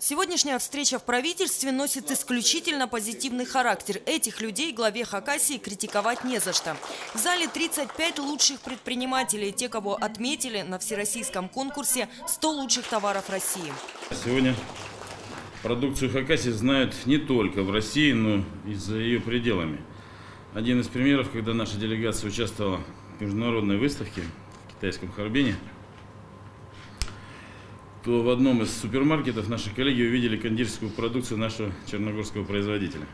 Сегодняшняя встреча в правительстве носит исключительно позитивный характер. Этих людей главе Хакасии критиковать не за что. В зале 35 лучших предпринимателей, те, кого отметили на всероссийском конкурсе «100 лучших товаров России». Сегодня продукцию Хакасии знают не только в России, но и за ее пределами. Один из примеров, когда наша делегация участвовала в международной выставке в китайском Харбине – то в одном из супермаркетов наши коллеги увидели кондитерскую продукцию нашего черногорского производителя.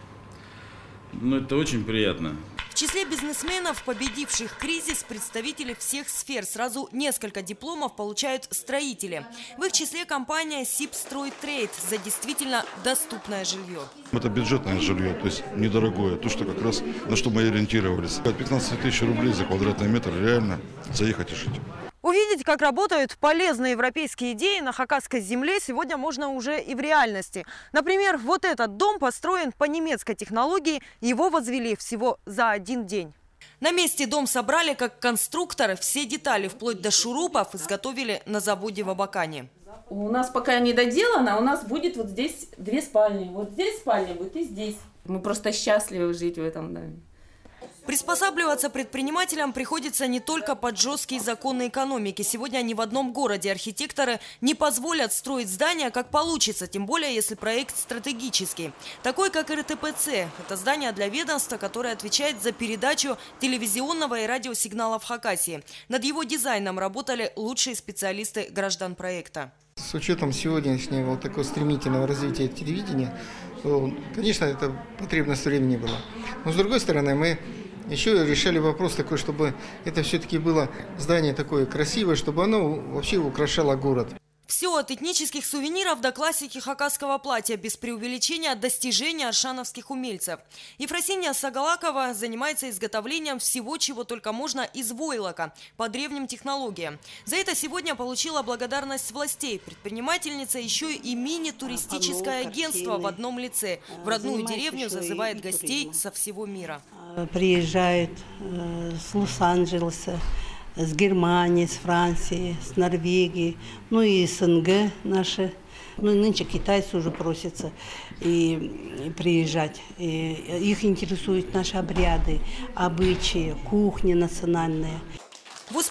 Ну, это очень приятно. В числе бизнесменов, победивших кризис, представители всех сфер. Сразу несколько дипломов получают строители. В их числе компания «Сибстройтрейд» за действительно доступное жилье. Это бюджетное жилье, то есть недорогое, то, что как раз на что мы ориентировались. 15 тысяч рублей за квадратный метр реально заехать и жить. Увидеть, как работают полезные европейские идеи на хакасской земле сегодня можно уже и в реальности. Например, вот этот дом построен по немецкой технологии, его возвели всего за один день. На месте дом собрали как конструкторы, все детали, вплоть до шурупов, изготовили на заводе в Абакане. У нас пока не доделано, у нас будет вот здесь две спальни. Вот здесь спальня будет и здесь. Мы просто счастливы жить в этом доме. Приспосабливаться предпринимателям приходится не только под жесткие законы экономики. Сегодня они в одном городе. Архитекторы не позволят строить здания, как получится, тем более, если проект стратегический. Такой, как РТПЦ. Это здание для ведомства, которое отвечает за передачу телевизионного и радиосигнала в Хакасии. Над его дизайном работали лучшие специалисты граждан проекта. С учетом сегодняшнего вот такого стремительного развития телевидения, конечно, это потребность времени была. Но с другой стороны, мы еще решали вопрос такой, чтобы это все-таки было здание такое красивое, чтобы оно вообще украшало город. Все от этнических сувениров до классики хакасского платья, без преувеличения достижения аршановских умельцев. Ефросинья Сагалакова занимается изготовлением всего, чего только можно из войлока, по древним технологиям. За это сегодня получила благодарность властей. Предпринимательница еще и мини-туристическое агентство в одном лице. В родную деревню зазывает гостей со всего мира. Приезжают э, с Лос-Анджелеса, с Германии, с Франции, с Норвегии, ну и СНГ наши. Ну и нынче китайцы уже просятся и, и приезжать. И их интересуют наши обряды, обычаи, кухни национальные.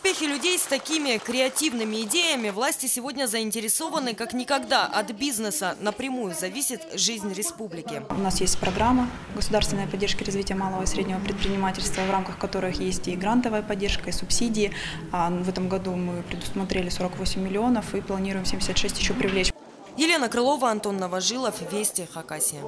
Успехе людей с такими креативными идеями власти сегодня заинтересованы как никогда. От бизнеса напрямую зависит жизнь республики. У нас есть программа государственной поддержки развития малого и среднего предпринимательства, в рамках которых есть и грантовая поддержка, и субсидии. А в этом году мы предусмотрели 48 миллионов и планируем 76 еще привлечь. Елена Крылова, Антон Новожилов, Вести, Хакасия.